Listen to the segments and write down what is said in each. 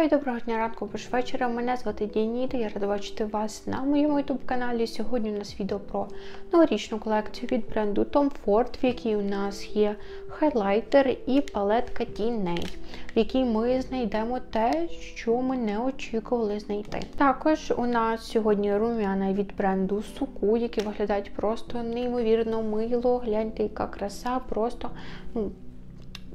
Хай доброго дня ранку або ж вечора. Мене звати Діаніда, я рада бачити вас на моєму youtube каналі. Сьогодні у нас відео про новорічну колекцію від бренду Tom Ford, в якій у нас є хайлайтер і палетка тіней, в якій ми знайдемо те, що ми не очікували знайти. Також у нас сьогодні рум'яна від бренду Суку, які виглядають просто неймовірно мило. Гляньте, яка краса, просто ну,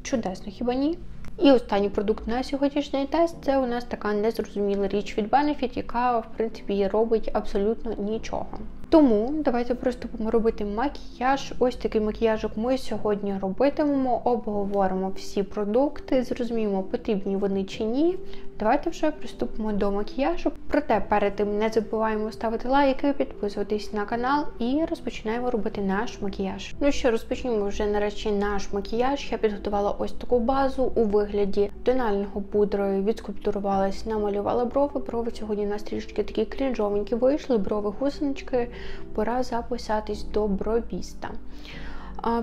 чудесно, хіба ні? І останній продукт на сьогоднішній тест це у нас така незрозуміла річ від Benefit, яка, в принципі, робить абсолютно нічого. Тому давайте приступимо робити макіяж. Ось такий макіяжок ми сьогодні робитимемо, обговоримо всі продукти, зрозуміємо, потрібні вони чи ні. Давайте вже приступимо до макіяжу. Проте перед тим не забуваємо ставити лайки, підписуватись на канал і розпочинаємо робити наш макіяж. Ну що, розпочнемо вже нарешті наш макіяж. Я підготувала ось таку базу у вигляді тонального пудрою, відскульптурувалась, намалювала брови. Брови сьогодні у нас трішки такі крінжовенькі вийшли, брови гусенички. Пора записатись до бровіста.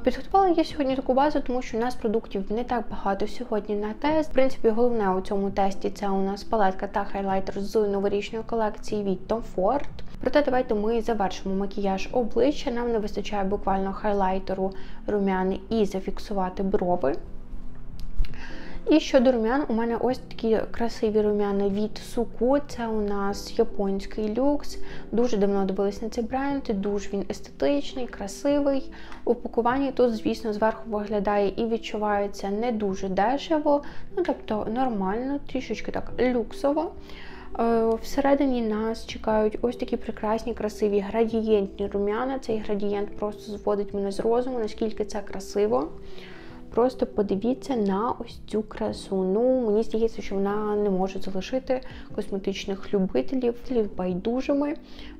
Підготувала я сьогодні таку базу, тому що у нас продуктів не так багато сьогодні на тест. В принципі, головне у цьому тесті це у нас палетка та хайлайтер з новорічної колекції від Tom Ford. Проте давайте ми завершимо макіяж обличчя. Нам не вистачає буквально хайлайтеру румяни і зафіксувати брови. І щодо румян, у мене ось такі красиві румяни від Суку. Це у нас японський люкс. Дуже давно дивились на цей бренд, дуже він естетичний, красивий. Упакування тут, звісно, зверху виглядає і відчувається не дуже дешево, ну тобто нормально, трішечки так люксово. Е, всередині нас чекають ось такі прекрасні, красиві градієнтні рум'яна. Цей градієнт просто зводить мене з розуму, наскільки це красиво. Просто подивіться на ось цю красу. Ну, мені здається, що вона не може залишити косметичних любителів байдужими.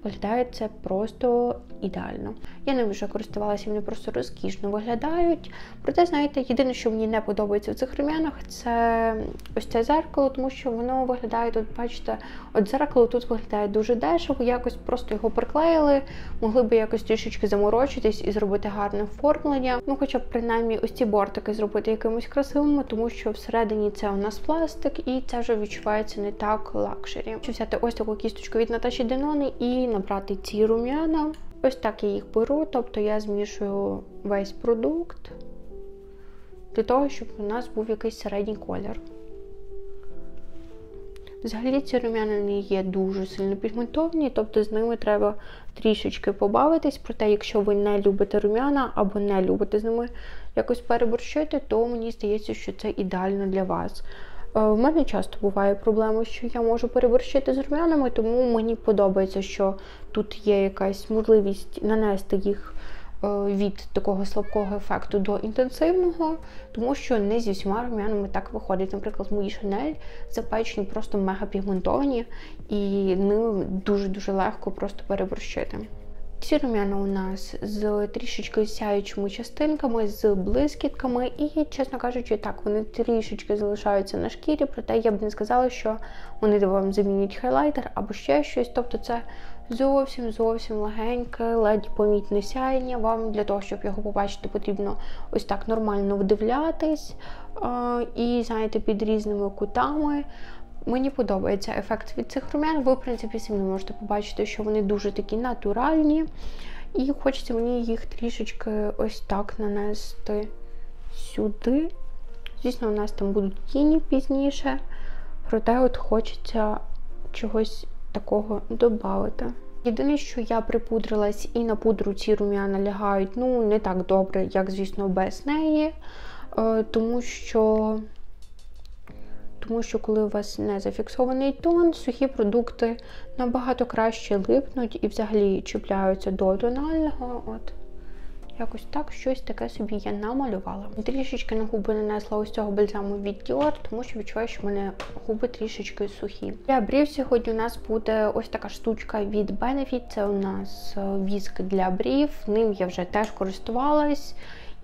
Виглядає це просто ідеально. Я ним вже користувалася, вони просто розкішно виглядають. Проте, знаєте, єдине, що мені не подобається в цих рум'янах, це ось це зеркало, тому що воно виглядає тут, бачите, от зеркало тут виглядає дуже дешево, якось просто його приклеїли, могли би якось трішечки заморочитись і зробити гарне оформлення. Ну, хоча б принаймні ось ці бортики зробити якимось красивими, тому що всередині це у нас пластик, і це вже відчувається не так luxury. Хочу взяти ось таку кісточку від Наташі Денони і набрати ці рум'яна. Ось так я їх беру, тобто я змішую весь продукт для того, щоб у нас був якийсь середній колір. Взагалі ці рум'яна є дуже сильно пігментовані, тобто з ними треба трішечки побавитись. Проте, якщо ви не любите рум'яна або не любите з ними якось переборщити, то мені здається, що це ідеально для вас. Е, в мене часто буває проблема, що я можу переборщити з рум'янами, тому мені подобається, що тут є якась можливість нанести їх від такого слабкого ефекту до інтенсивного, тому що не зі всіма рум'янами так виходить. Наприклад, мої шанель запечені просто мега пігментовані, і ними дуже-дуже легко просто переборщити. Ці рум'яна у нас з трішечки сяючими частинками, з блискітками, і, чесно кажучи, так, вони трішечки залишаються на шкірі, проте я б не сказала, що вони вам замінюють хайлайтер або ще щось. Тобто це зовсім зовсім легеньке, ледь помітне сяєння. Вам для того, щоб його побачити, потрібно ось так нормально вдивлятись і, знаєте, під різними кутами. Мені подобається ефект від цих рум'ян. Ви, в принципі, самі можете побачити, що вони дуже такі натуральні. І хочеться мені їх трішечки ось так нанести сюди. Звісно, у нас там будуть тіні пізніше. Проте от хочеться чогось такого додати. Єдине, що я припудрилась і на пудру ці рум'яна лягають ну, не так добре, як, звісно, без неї. Е, тому що тому що коли у вас не зафіксований тон, сухі продукти набагато краще липнуть і взагалі чіпляються до тонального. От. Якось так, щось таке собі я намалювала. Трішечки на губи нанесла ось цього бальзаму від Dior, тому що відчуваю, що в мене губи трішечки сухі. Для брів сьогодні у нас буде ось така штучка від Benefit. Це у нас е, віск для брів. Ним я вже теж користувалась.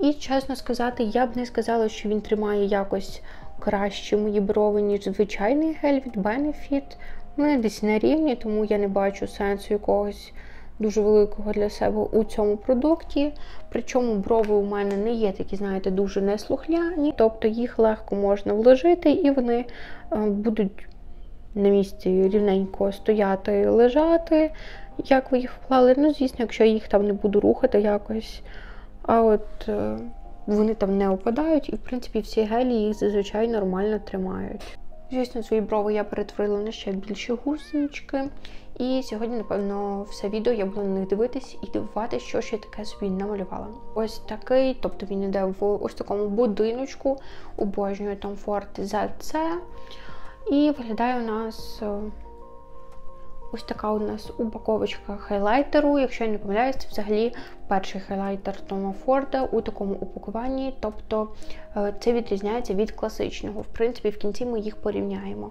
І, чесно сказати, я б не сказала, що він тримає якось краще мої брови, ніж звичайний гель від Benefit. Мене десь на рівні, тому я не бачу сенсу якогось дуже великого для себе у цьому продукті. Причому брови у мене не є такі, знаєте, дуже неслухняні, тобто їх легко можна вложити і вони е, будуть на місці рівненько стояти, лежати, як ви їх вклали. Ну, звісно, якщо я їх там не буду рухати якось. А от е, вони там не опадають, і, в принципі, всі гелі їх зазвичай нормально тримають. Звісно, свої брови я перетворила на ще більші гусенички. І сьогодні, напевно, все відео я буду на них дивитись і дивуватися, що я таке собі намалювала. Ось такий, тобто він іде в ось такому будиночку, обожнюю Tom Ford за це. І виглядає у нас е, ось така у нас упаковочка хайлайтеру. Якщо я не помиляюсь, це взагалі перший хайлайтер Тома Форда у такому упакуванні. Тобто е, це відрізняється від класичного. В принципі, в кінці ми їх порівняємо.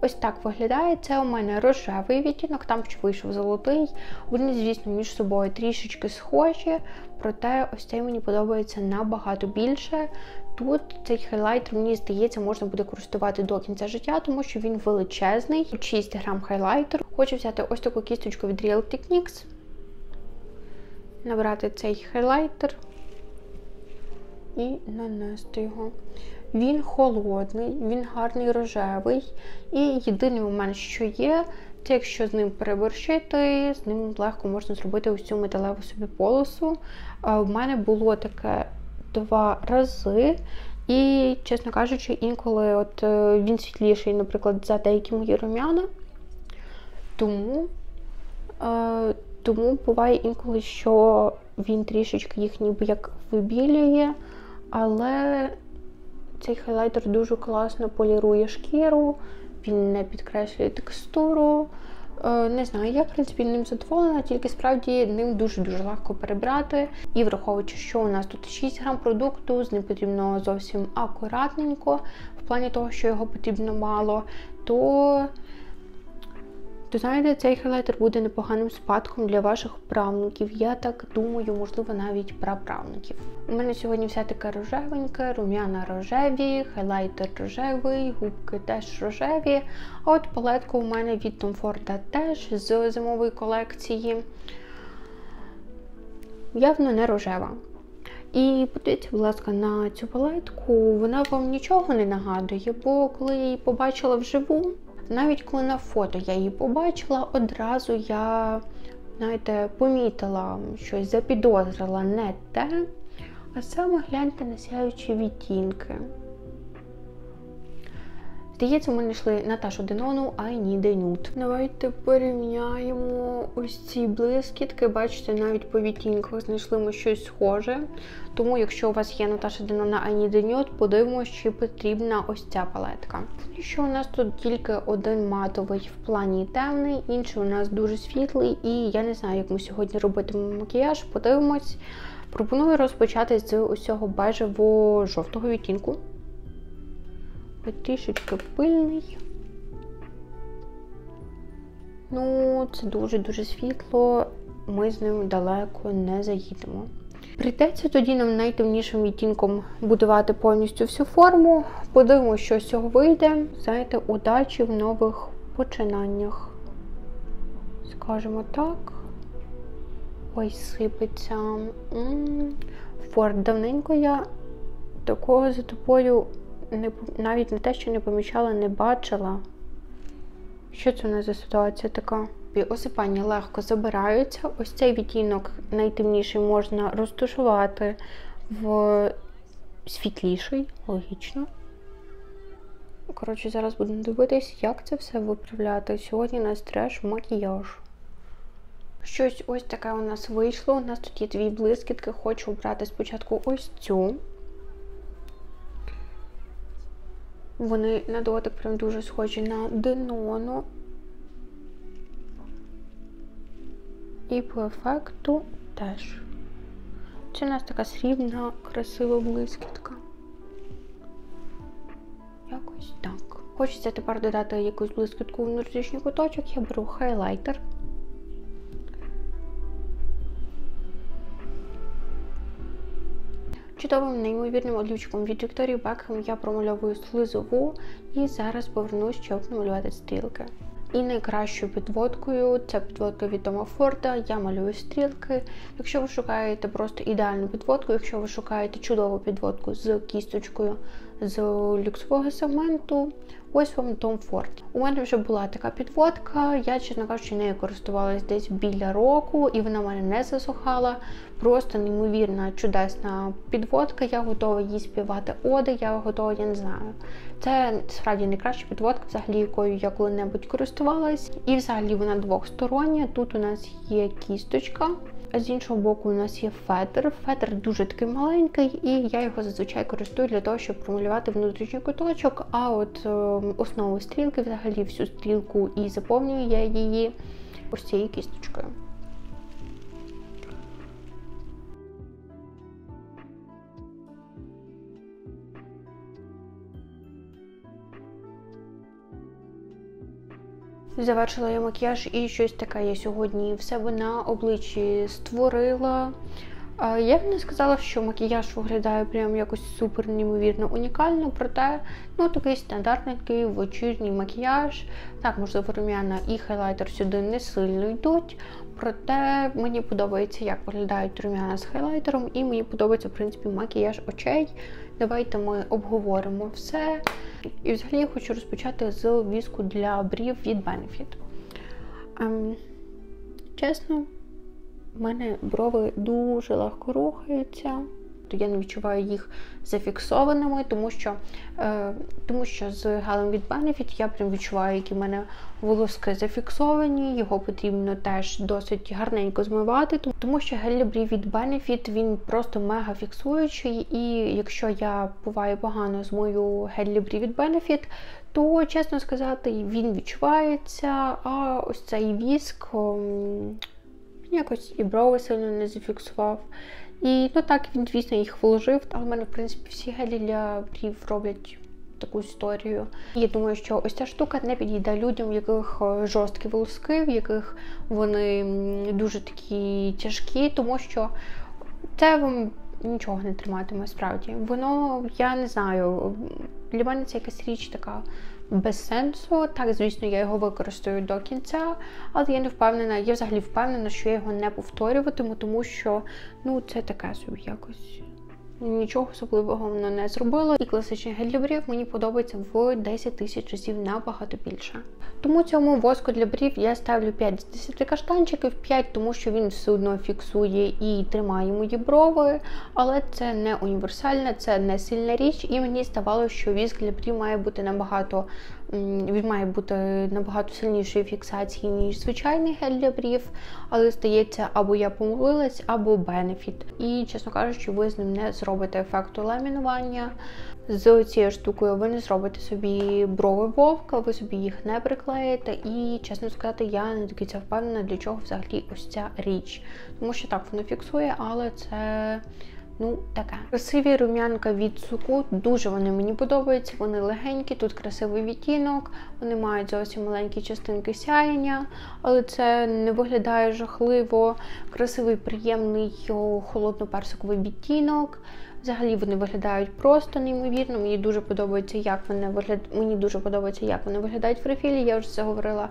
Ось так виглядає. Це у мене рожевий відтінок, там вийшов золотий. Вони, звісно, між собою трішечки схожі, проте ось цей мені подобається набагато більше. Тут цей хайлайтер, мені здається, можна буде користувати до кінця життя, тому що він величезний. 6 грам хайлайтер. Хочу взяти ось таку кісточку від Real Techniques, набрати цей хайлайтер і нанести його. Він холодний, він гарний рожевий. І єдиний момент, що є, це якщо з ним переборщити, з ним легко можна зробити цю металеву собі полосу. У мене було таке два рази. І, чесно кажучи, інколи от е, він світліший, наприклад, за деякі мої рум'яна. Тому е, тому буває інколи, що він трішечки їх ніби як вибілює, але цей хайлайтер дуже класно полірує шкіру, він не підкреслює текстуру. Е, не знаю, я в принципі ним задоволена, тільки справді ним дуже-дуже легко перебрати. І враховуючи, що у нас тут 6 грам продукту, з ним потрібно зовсім акуратненько, в плані того, що його потрібно мало, то то знаєте, цей хайлайтер буде непоганим спадком для ваших правнуків. Я так думаю, можливо, навіть праправнуків. У мене сьогодні все таке рожевеньке, рум'яна рожеві, хайлайтер рожевий, губки теж рожеві. А от палетка у мене від Tom Ford теж з зимової колекції. Явно не рожева. І подивіться, будь ласка, на цю палетку, вона вам нічого не нагадує, бо коли я її побачила вживу, навіть коли на фото я її побачила, одразу я, знаєте, помітила щось, запідозрила не те. А саме гляньте на сяючі відтінки. Здається, ми знайшли Наташу Денону I Need a. Давайте порівняємо ось ці блискітки. Бачите, навіть по відтінках знайшли ми щось схоже. Тому, якщо у вас є Наташа Денона I Need a Nude, подивимося, чи потрібна ось ця палетка. І що у нас тут тільки один матовий в плані темний, інший у нас дуже світлий, і я не знаю, як ми сьогодні робитимемо макіяж, подивимось. Пропоную розпочати з усього бежево-жовтого відтінку трішечки пильний. Ну, це дуже-дуже світло, ми з ним далеко не заїдемо. Прийдеться тоді нам найтемнішим відтінком будувати повністю всю форму. Подивимося, що з цього вийде. Знаєте, удачі в нових починаннях. Скажемо так. Ой, сипеться. Форд, давненько я такого за тобою не, навіть не те, що не помічала, не бачила. Що це у нас за ситуація така? Осипання легко забираються. Ось цей відтінок найтемніший можна розташувати в світліший, логічно. Коротше, зараз будемо дивитись, як це все виправляти. Сьогодні у нас треш макіяж. Щось ось таке у нас вийшло. У нас тут є дві блискітки. Хочу обрати спочатку ось цю. Вони на дотик прям дуже схожі на Денону. І по ефекту теж. Це у нас така срібна, красива блискітка. Якось так. Хочеться тепер додати якусь блискітку в внутрішній куточок, я беру хайлайтер. Чудовим неймовірним олівчиком від Вікторії Бекхем я промальовую слизову і зараз повернусь, щоб намалювати стрілки. І найкращою підводкою це підводка від Тома Форда. Я малюю стрілки. Якщо ви шукаєте просто ідеальну підводку, якщо ви шукаєте чудову підводку з кісточкою з люксового сегменту, ось вам Том Форд. У мене вже була така підводка, я, чесно кажучи, нею користувалась десь біля року, і вона в мене не засухала. Просто неймовірна, чудесна підводка. Я готова їй співати оди, я готова, я не знаю. Це справді найкраща підводка, взагалі, якою я коли-небудь користувалась. І взагалі вона двохстороння. Тут у нас є кісточка. А з іншого боку, у нас є фетр. Фетр дуже такий маленький, і я його зазвичай користую для того, щоб промалювати внутрішній куточок. А от е, основу стрілки, взагалі, всю стрілку і заповнюю я її ось цією кісточкою. Завершила я макіяж і щось таке я сьогодні в себе на обличчі створила. Я б не сказала, що макіяж виглядає прям якось супер неймовірно унікально, проте ну, такий стандартний вечірній макіяж. Так, можливо, рум'яна і хайлайтер сюди не сильно йдуть. Проте мені подобається, як виглядають рум'яна з хайлайтером, і мені подобається, в принципі, макіяж очей. Давайте ми обговоримо все. І взагалі я хочу розпочати з віску для брів від Benefit. Ем, Чесно, в мене брови дуже легко рухаються. Я не відчуваю їх зафіксованими, тому що е, тому що з гелем від Benefit я прям відчуваю, які в мене волоски зафіксовані, його потрібно теж досить гарненько змивати, тому що гель від Benefit він просто мега фіксуючий, і якщо я буваю погано змою гель брів від Benefit, то, чесно сказати, він відчувається, а ось цей віск якось і брови сильно не зафіксував. І ну так, він, звісно, їх вложив, але в мене, в принципі, всі гелі для брів роблять таку історію. Я думаю, що ось ця штука не підійде людям, в яких е, жорсткі волоски, в яких вони дуже такі тяжкі, тому що це вам нічого не триматиме справді. Воно, я не знаю, для мене це якась річ така без сенсу. Так, звісно, я його використаю до кінця, але я не впевнена, я взагалі впевнена, що я його не повторюватиму, тому що ну, це таке собі якось. Нічого особливого воно не зробило. І класичний гель для брів мені подобається в 10 тисяч разів набагато більше. Тому цьому воску для брів я ставлю 5 з 10 каштанчиків, 5, тому що він все одно фіксує і тримає мої брови, але це не універсальна, це не сильна річ, і мені здавалося, що віск для брів має бути набагато він має бути набагато сильнішої фіксації, ніж звичайний гель для брів, але здається, або я помилилась, або бенефіт. І, чесно кажучи, ви з ним не зробите ефекту ламінування. З цією штукою ви не зробите собі брови вовка, ви собі їх не приклеїте. І, чесно сказати, я не до кінця впевнена, для чого взагалі ось ця річ. Тому що так, воно фіксує, але це. Ну, таке. Красиві рум'янка від суку, дуже вони мені подобаються. Вони легенькі, тут красивий відтінок, вони мають зовсім маленькі частинки сяєння, але це не виглядає жахливо. Красивий, приємний холодно-персиковий відтінок. Взагалі вони виглядають просто неймовірно. Мені дуже подобається, як вони вигляд... Мені дуже подобається, як вони виглядають в рефілі. Я вже це говорила.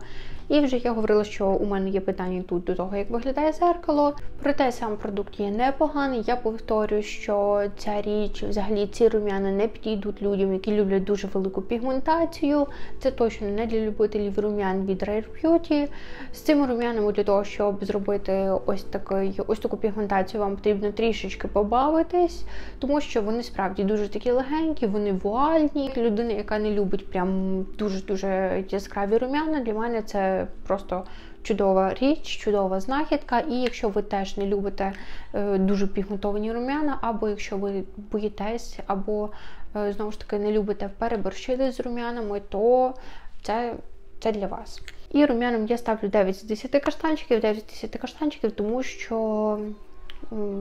І вже я говорила, що у мене є питання тут до того, як виглядає зеркало. Проте сам продукт є непоганий. Я повторюю, що ця річ, взагалі, ці рум'яни не підійдуть людям, які люблять дуже велику пігментацію. Це точно не для любителів рум'ян від Rare Beauty. З цими рум'янами для того, щоб зробити ось такий, ось таку пігментацію, вам потрібно трішечки побавитись, тому що вони справді дуже такі легенькі, вони вуальні. Людина, яка не любить прям дуже-дуже яскраві рум'яна, для мене це просто чудова річ, чудова знахідка. І якщо ви теж не любите е, дуже пігментовані рум'яна, або якщо ви боїтесь, або е, знову ж таки не любите переборщити з рум'янами, то це, це для вас. І рум'янам я ставлю 9 з 10 каштанчиків, 9 з 10 каштанчиків, тому що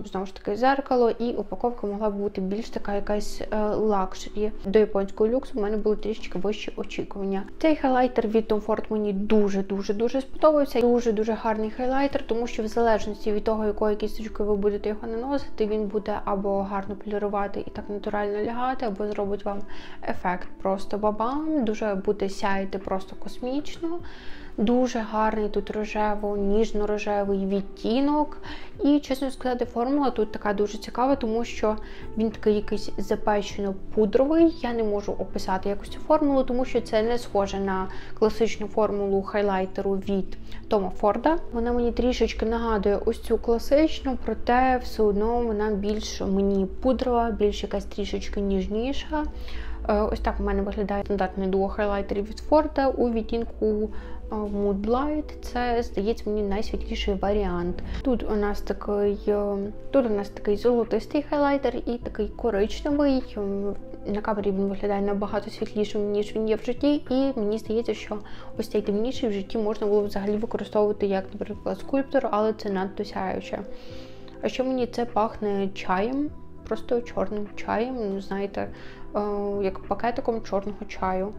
знову ж таки зеркало, і упаковка могла б бути більш така якась е, luxury. До японського люксу в мене були трішки вищі очікування. Цей хайлайтер від Tom Ford мені дуже-дуже дуже сподобався. Дуже-дуже гарний хайлайтер, тому що в залежності від того, якою кісточкою ви будете його наносити, він буде або гарно полірувати і так натурально лягати, або зробить вам ефект просто бабам, дуже буде сяяти просто космічно. Дуже гарний тут рожево, ніжно-рожевий відтінок. І, чесно сказати, формула тут така дуже цікава, тому що він такий якийсь запечено-пудровий. Я не можу описати якось цю формулу, тому що це не схоже на класичну формулу хайлайтеру від Тома Форда. Вона мені трішечки нагадує ось цю класичну, проте все одно вона більш мені пудрова, більш якась трішечки ніжніша. Е, ось так у мене виглядає стандартний дуо хайлайтерів від Форда у відтінку Moodlight. Це, здається, мені найсвітліший варіант. Тут у нас такий е, тут у нас такий золотистий хайлайтер і такий коричневий. На камері він виглядає набагато світлішим, ніж він є в житті, і мені здається, що ось цей темніший в житті можна було взагалі використовувати як, наприклад, скульптор, але це надто сяюче. А що мені це пахне чаєм, просто чорним чаєм, знаєте, е, як пакетиком чорного чаю.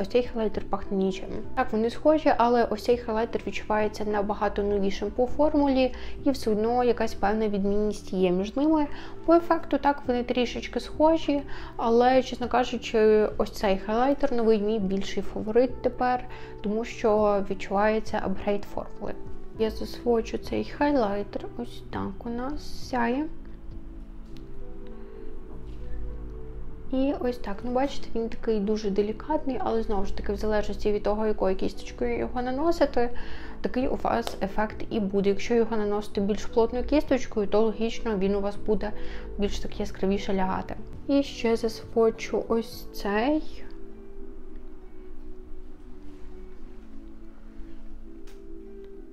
Ось цей хайлайтер пахне нічим. Так, вони схожі, але ось цей хайлайтер відчувається набагато новішим по формулі, і все одно якась певна відмінність є між ними. По ефекту так вони трішечки схожі, але, чесно кажучи, ось цей хайлайтер новий мій більший фаворит тепер, тому що відчувається апгрейд формули. Я засвочу цей хайлайтер, ось так у нас сяє. І ось так. Ну, бачите, він такий дуже делікатний, але знову ж таки, в залежності від того, якою кісточкою його наносити, такий у вас ефект і буде. Якщо його наносити більш плотною кісточкою, то логічно він у вас буде більш так яскравіше лягати. І ще засвочу ось цей.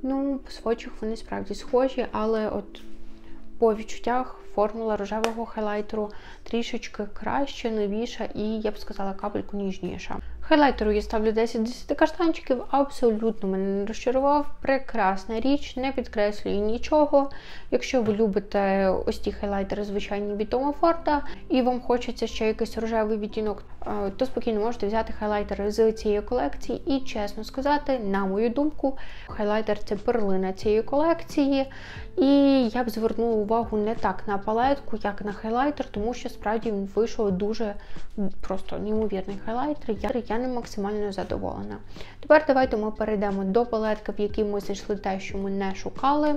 Ну, по свочах вони справді схожі, але от по відчуттях формула рожевого хайлайтеру трішечки краще, новіша і, я б сказала, капельку ніжніша. Хайлайтеру я ставлю 10 10 каштанчиків, абсолютно мене не розчарував. Прекрасна річ, не підкреслює нічого. Якщо ви любите ось ті хайлайтери, звичайні від Тома Форда, і вам хочеться ще якийсь рожевий відтінок, то спокійно можете взяти хайлайтери з цієї колекції. І чесно сказати, на мою думку, хайлайтер це перлина цієї колекції. І я б звернула увагу не так на палетку, як на хайлайтер, тому що справді він вийшов дуже просто неймовірний хайлайтер. Я, я не максимально задоволена. Тепер давайте ми перейдемо до палетки, в якій ми знайшли те, що ми не шукали.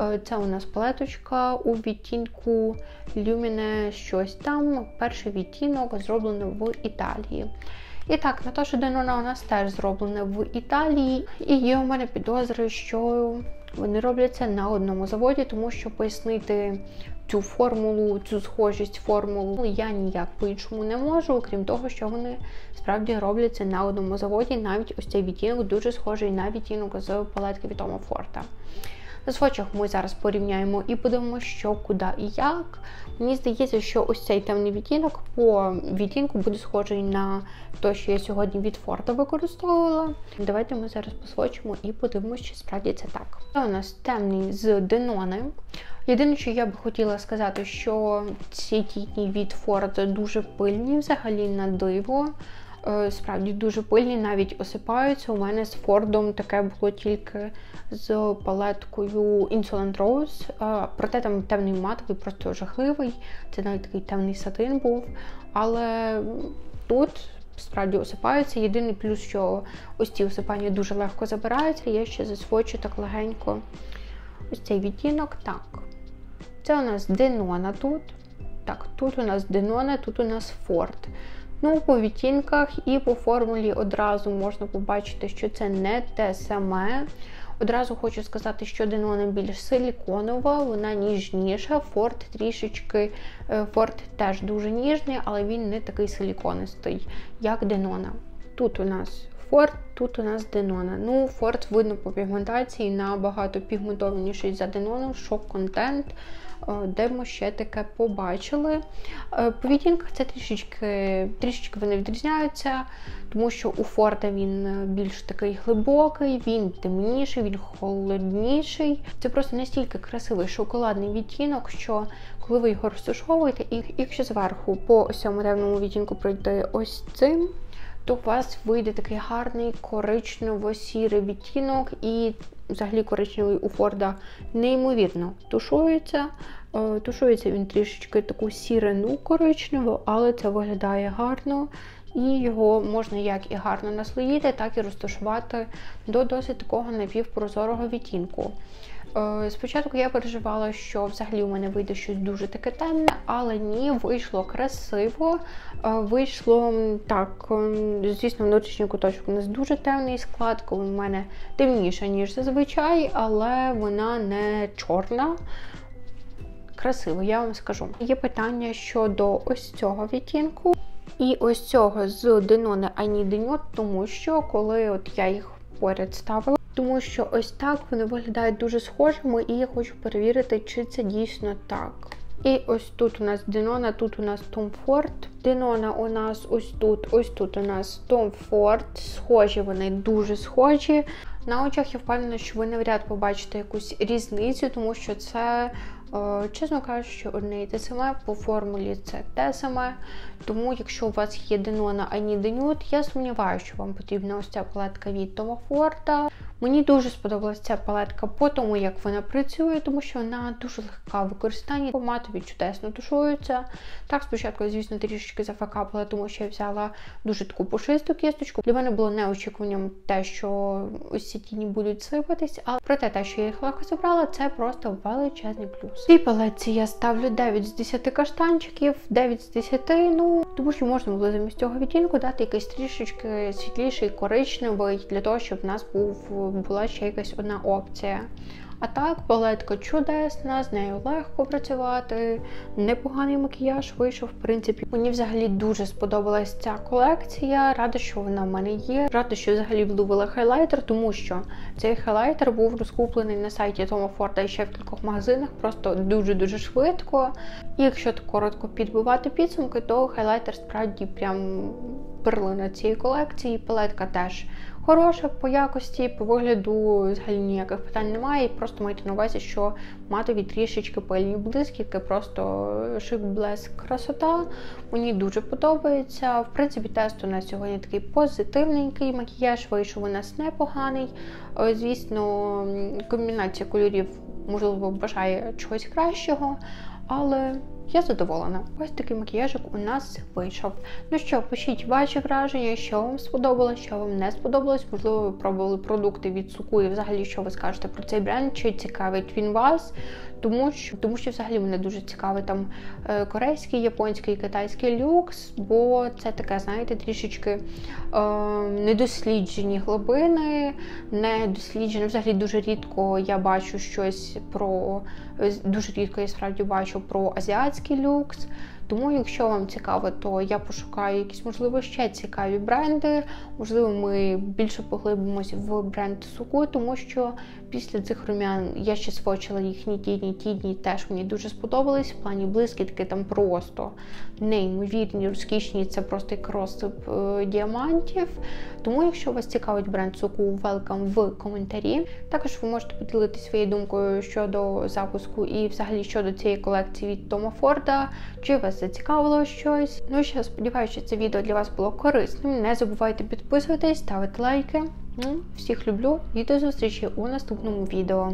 Е, це у нас палеточка у відтінку Lumine щось там. Перший відтінок зроблений в Італії. І так, Наташа Денона у нас теж зроблена в Італії, і є у мене підозри, що вони робляться на одному заводі, тому що пояснити цю формулу, цю схожість формулу я ніяк по-іншому не можу, окрім того, що вони справді робляться на одному заводі. Навіть ось цей відтінок дуже схожий на відтінок з палетки від Тома Форта. На свочах ми зараз порівняємо і подивимося, що, куди і як. Мені здається, що ось цей темний відтінок по відтінку буде схожий на те, що я сьогодні від Форта використовувала. Давайте ми зараз посвочимо і подивимося, чи справді це так. Це у нас темний з Денони. Єдине, що я би хотіла сказати, що ці тітні від Форда дуже пильні, взагалі на диво. Е, справді дуже пильні, навіть осипаються. У мене з Фордом таке було тільки з палеткою Insolent Rose, е, проте там темний матовий, просто жахливий. Це навіть такий темний сатин був. Але тут справді осипаються. Єдиний плюс, що ось ці осипання дуже легко забираються. Я ще засвочу так легенько ось цей відтінок. Так. Це у нас Денона тут. Так, тут у нас Денона, тут у нас Форд. Ну, по відтінках і по формулі одразу можна побачити, що це не те саме. Одразу хочу сказати, що Денона більш силіконова, вона ніжніша. Форт трішечки, е, Форт теж дуже ніжний, але він не такий силіконистий, як Денона. Тут у нас Форт, тут у нас Денона. Ну, Форт видно по пігментації набагато пігментованіший за Денону, шок-контент. Е, де ми ще таке побачили. Е, по відтінках це трішечки трішечки вони відрізняються, тому що у Форда він е, більш такий глибокий, він темніший, він холодніший. Це просто настільки красивий шоколадний відтінок, що коли ви його розташовуєте, і якщо зверху по ось цьому відтінку пройти ось цим. То у вас вийде такий гарний коричнево-сірий відтінок, і взагалі коричневий у Форда неймовірно тушується. Е, тушується він трішечки таку сірину коричневу, але це виглядає гарно. і його можна як і гарно наслоїти, так і розташувати до досить такого напівпрозорого відтінку. Е, спочатку я переживала, що взагалі у мене вийде щось дуже таке темне, але ні, вийшло красиво. Е, вийшло так, звісно, внутрішній куточок у нас дуже темний склад, в мене темніша, ніж зазвичай, але вона не чорна. Красиво, я вам скажу. Є питання щодо ось цього відтінку. І ось цього з Denone Ані Деньот, тому що коли от я їх поряд ставила, тому що ось так вони виглядають дуже схожими, і я хочу перевірити, чи це дійсно так. І ось тут у нас Денона, тут у нас Tom Ford. Денона у нас ось тут, ось тут у нас Tom Ford. Схожі вони дуже схожі. На очах я впевнена, що ви навряд побачите якусь різницю, тому що це, е, чесно кажучи, одне і те саме, по формулі це те саме. Тому, якщо у вас є Денона, а ні Денют, я сумніваюся, що вам потрібна ось ця палетка від Тома Форда. Мені дуже сподобалася ця палетка по тому, як вона працює, тому що вона дуже легка в використанні. Матові чудесно тушуються. Так, спочатку, звісно, трішечки зафакапила, тому що я взяла дуже таку пушисту кісточку. Для мене було неочікуванням те, що ось ці тіні будуть сипатись, але проте те, що я їх легко забрала, це просто величезний плюс. Цій палетці я ставлю 9 з 10 каштанчиків, 9 з 10, ну тому що можна було замість цього відтінку дати якийсь трішечки світліший коричневий для того, щоб в нас був була ще якась одна опція. А так, палетка чудесна, з нею легко працювати, непоганий макіяж вийшов. В принципі, мені взагалі дуже сподобалась ця колекція. Рада, що вона в мене є. Рада, що взагалі влюбила хайлайтер, тому що цей хайлайтер був розкуплений на сайті Тома Форда і ще в кількох магазинах, просто дуже-дуже швидко. І якщо коротко підбивати підсумки, то хайлайтер справді прям перлина цієї колекції. Палетка теж хороша по якості, по вигляду взагалі ніяких питань немає. Просто майте на увазі, що матові трішечки пильні блискітки, просто шик блеск красота. Мені дуже подобається. В принципі, тест у нас сьогодні такий позитивненький макіяж, вийшов у нас непоганий. Е, звісно, комбінація кольорів, можливо, бажає чогось кращого, але. Я задоволена. Ось такий макіяжик у нас вийшов. Ну що, пишіть ваші враження, що вам сподобалось, що вам не сподобалось. Можливо, ви пробували продукти від суку і взагалі, що ви скажете про цей бренд, чи цікавить він вас. Тому що тому що взагалі мене дуже цікавий там е, корейський, японський, китайський люкс, бо це таке, знаєте, трішечки е, недосліджені глибини, недосліджені. Взагалі дуже рідко я бачу щось про дуже рідко я справді бачу про азіатський люкс. Тому, якщо вам цікаво, то я пошукаю якісь, можливо, ще цікаві бренди. Можливо, ми більше поглибимося в бренд суку, тому що після цих рум'ян я ще свочила їхні тідні, тідні теж мені дуже сподобались. В плані блискітки там просто неймовірні, розкішні, це просто як розсип е, діамантів. Тому, якщо вас цікавить бренд суку, велкам в коментарі. Також ви можете поділитися своєю думкою щодо запуску і взагалі щодо цієї колекції від Тома Форда. Чи вас зацікавило щось? Ну ще сподіваюся, що це відео для вас було корисним. Не забувайте підписуватись, ставити лайки. Ну, всіх люблю і до зустрічі у наступному відео.